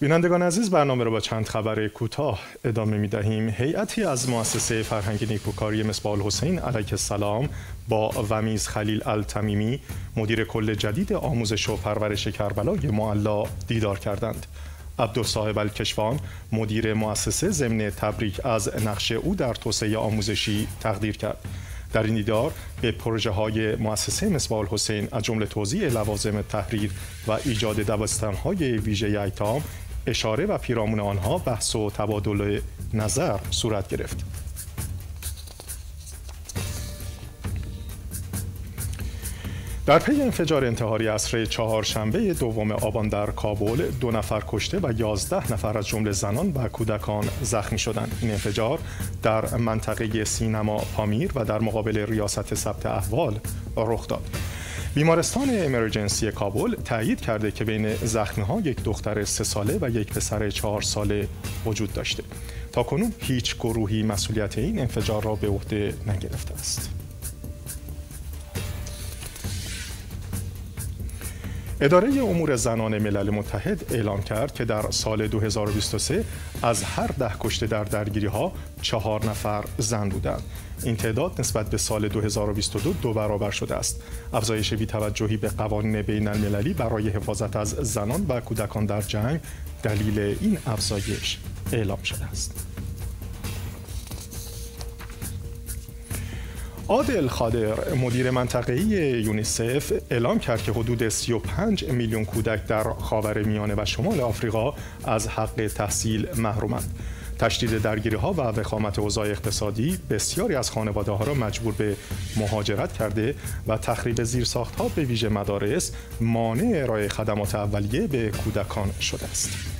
بینندگان عزیز برنامه را با چند خبر کوتاه ادامه می دهیم. هیئتی از مؤسسه فرهنگ نیکوکاری مصباح حسین علیه السلام با ومیز خلیل التمیمی مدیر کل جدید آموزش و پرورش کربلای معلا دیدار کردند. عبدالصاحب الکشوان مدیر مؤسسه ضمن تبریک از نقش او در توسعه آموزشی تقدیر کرد. در این دیدار به پروژه های مؤسسه مصباح حسین از جمله توزیع لوازم تحریر و ایجاد دبستان های ویژه ایتام اشاره و پیرامون آنها بحث و تبادل نظر صورت گرفت. در پی انفجار انتحاری عصر چهارشنبه دوم آبان در کابل دو نفر کشته و یازده نفر از جمله زنان و کودکان زخمی شدند این انفجار در منطقه سینما پامیر و در مقابل ریاست ثبت احوال رخ داد بیمارستان امرجنسی کابل تایید کرده که بین زخمی ها یک دختر سه ساله و یک پسر چهار ساله وجود داشته. تا کنون هیچ گروهی مسئولیت این انفجار را به عهده نگرفته است. اداره امور زنان ملل متحد اعلام کرد که در سال 2023 از هر ده کشته در درگیری ها چهار نفر زن بودند. این تعداد نسبت به سال 2022 دو برابر شده است. افزایش بیتوجهی به قوانین بین المللی برای حفاظت از زنان و کودکان در جنگ دلیل این افزایش اعلام شده است. عادل خادر مدیر منطقه‌ای یونیسف اعلام کرد که حدود 35 میلیون کودک در خاور میانه و شمال آفریقا از حق تحصیل محرومند. تشدید درگیری ها و وخامت اوضاع اقتصادی بسیاری از خانواده ها را مجبور به مهاجرت کرده و تخریب زیرساخت ها به ویژه مدارس مانع ارائه خدمات اولیه به کودکان شده است.